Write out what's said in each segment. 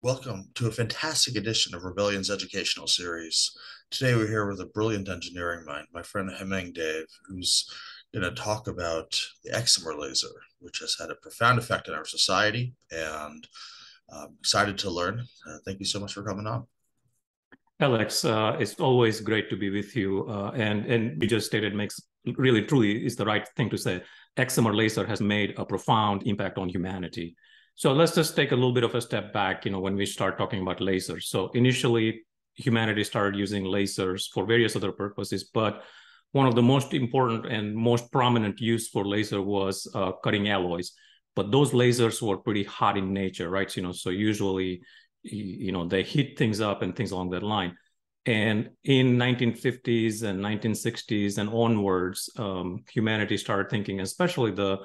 Welcome to a fantastic edition of Rebellion's educational series. Today we're here with a brilliant engineering mind, my friend Hemang Davé, who's going to talk about the excimer laser, which has had a profound effect on our society, and I'm excited to learn. Uh, thank you so much for coming on. Alex, uh, it's always great to be with you. Uh, and and you just stated makes really truly is the right thing to say. Excimer laser has made a profound impact on humanity. So let's just take a little bit of a step back. You know, when we start talking about lasers. So initially, humanity started using lasers for various other purposes, but one of the most important and most prominent use for laser was uh, cutting alloys. But those lasers were pretty hot in nature, right? You know, so usually you know they heat things up and things along that line and in 1950s and 1960s and onwards um, humanity started thinking especially the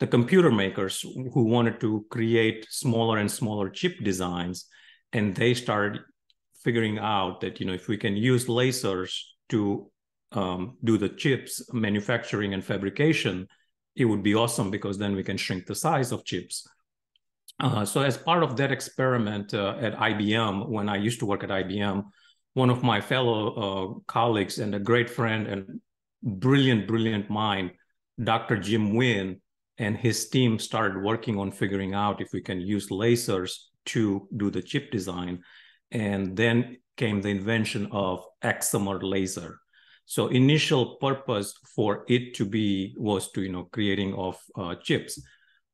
the computer makers who wanted to create smaller and smaller chip designs and they started figuring out that you know if we can use lasers to um, do the chips manufacturing and fabrication it would be awesome because then we can shrink the size of chips uh, so as part of that experiment uh, at IBM, when I used to work at IBM, one of my fellow uh, colleagues and a great friend and brilliant, brilliant mind, Dr. Jim Wynne, and his team started working on figuring out if we can use lasers to do the chip design. And then came the invention of excimer laser. So initial purpose for it to be was to, you know, creating of uh, chips.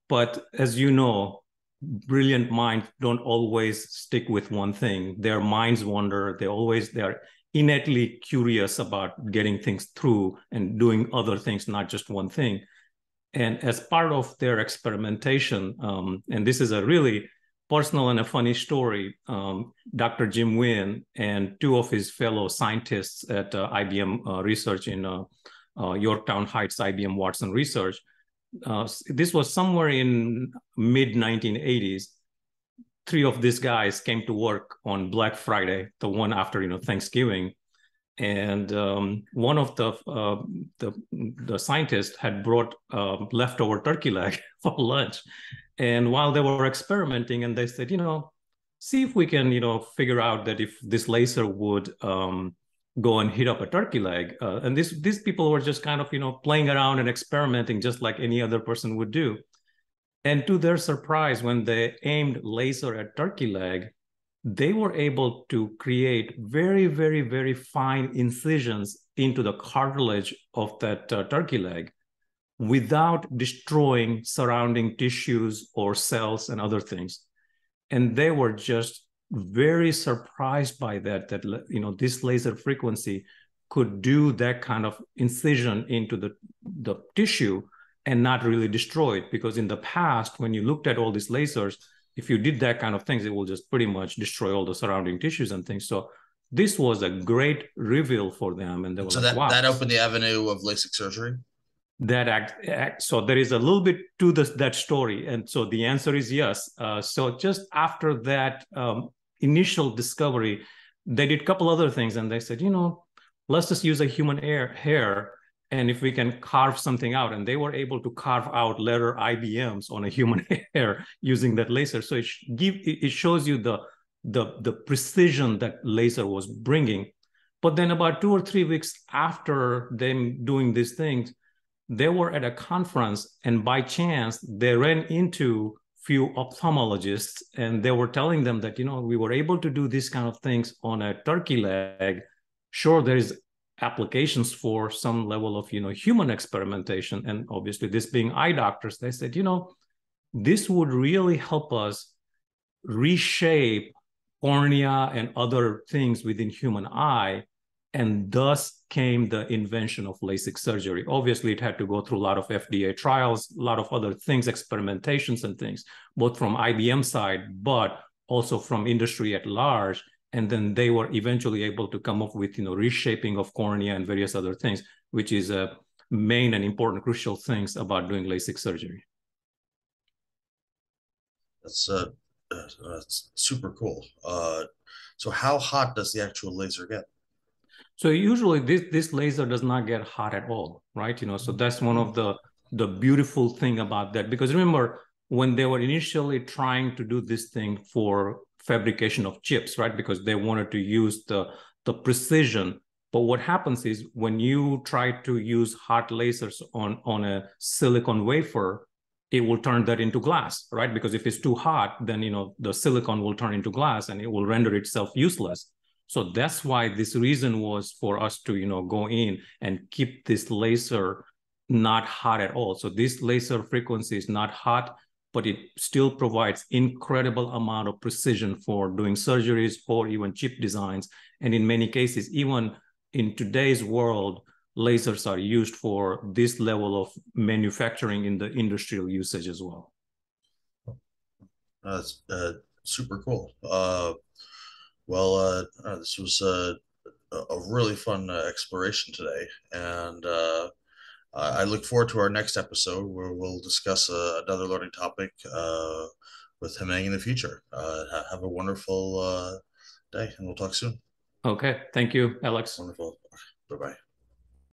But as you know, brilliant minds don't always stick with one thing their minds wander they always they're innately curious about getting things through and doing other things not just one thing and as part of their experimentation um, and this is a really personal and a funny story um, dr jim wynne and two of his fellow scientists at uh, ibm uh, research in uh, uh yorktown heights ibm watson research uh, this was somewhere in mid 1980s three of these guys came to work on black friday the one after you know thanksgiving and um, one of the, uh, the the scientists had brought uh, leftover turkey leg for lunch and while they were experimenting and they said you know see if we can you know figure out that if this laser would um, go and hit up a turkey leg. Uh, and this, these people were just kind of, you know, playing around and experimenting just like any other person would do. And to their surprise, when they aimed laser at turkey leg, they were able to create very, very, very fine incisions into the cartilage of that uh, turkey leg without destroying surrounding tissues or cells and other things. And they were just very surprised by that that you know this laser frequency could do that kind of incision into the the tissue and not really destroy it because in the past when you looked at all these lasers if you did that kind of things it will just pretty much destroy all the surrounding tissues and things. So this was a great reveal for them and they were so like, that, wow. that opened the avenue of LASIK surgery? That act, act, so there is a little bit to this that story. And so the answer is yes. Uh, so just after that um, initial discovery they did a couple other things and they said you know let's just use a human air, hair and if we can carve something out and they were able to carve out letter ibms on a human hair using that laser. So it give it shows you the the the precision that laser was bringing. But then about two or three weeks after them doing these things they were at a conference and by chance they ran into few ophthalmologists and they were telling them that you know we were able to do these kind of things on a turkey leg. Sure there is applications for some level of you know human experimentation and obviously this being eye doctors they said you know this would really help us reshape cornea and other things within human eye and thus came the invention of LASIK surgery. Obviously, it had to go through a lot of FDA trials, a lot of other things, experimentations and things, both from IBM side, but also from industry at large. And then they were eventually able to come up with, you know, reshaping of cornea and various other things, which is a main and important crucial things about doing LASIK surgery. That's uh, that's super cool. Uh, so how hot does the actual laser get? So usually this this laser does not get hot at all, right? You know, so that's one of the the beautiful thing about that because remember when they were initially trying to do this thing for fabrication of chips, right? Because they wanted to use the the precision. But what happens is when you try to use hot lasers on on a silicon wafer, it will turn that into glass, right? Because if it's too hot, then you know the silicon will turn into glass and it will render itself useless. So that's why this reason was for us to you know go in and keep this laser not hot at all. So this laser frequency is not hot, but it still provides incredible amount of precision for doing surgeries or even chip designs. And in many cases, even in today's world, lasers are used for this level of manufacturing in the industrial usage as well. That's uh, super cool. Uh, well, uh, uh this was uh, a really fun uh, exploration today, and I look forward to our next episode where we'll discuss uh, another learning topic uh, with Hemang in the future. Uh, have a wonderful day, and we'll talk soon. Okay, thank you, Alex. Wonderful. Bye bye.